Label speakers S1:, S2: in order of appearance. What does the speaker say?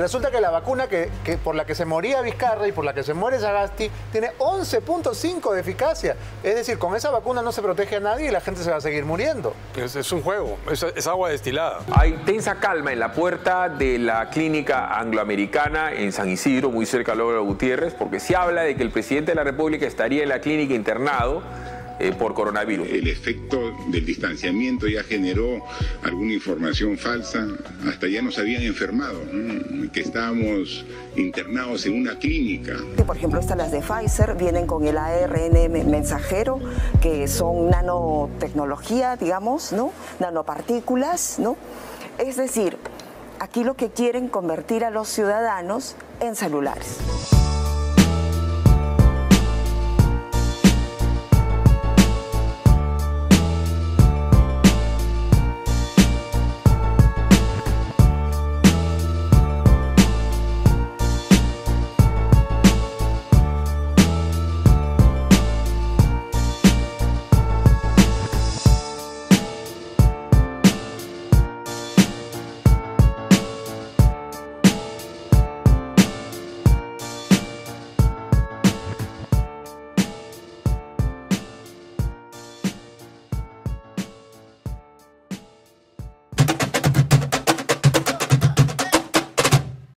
S1: Y resulta que la vacuna que, por la que se moría Vizcarra y por la que se muere Sagasti tiene 11.5 de eficacia. Es decir, con esa vacuna no se protege a nadie y la gente se va a seguir muriendo.
S2: Es, un juego, es, agua destilada.
S3: Hay tensa calma en la puerta de la clínica angloamericana en San Isidro, muy cerca de López Gutiérrez, porque se habla de que el presidente de la República estaría en la clínica internado eh, por coronavirus.
S4: El efecto del distanciamiento ya generó alguna información falsa, hasta ya nos habían enfermado, que estábamos internados en una clínica.
S5: Por ejemplo, estas las de Pfizer vienen con el ARN mensajero, que son nanotecnología, digamos, ¿no? Nanopartículas, ¿no? Es decir, aquí lo que quieren convertir a los ciudadanos en celulares.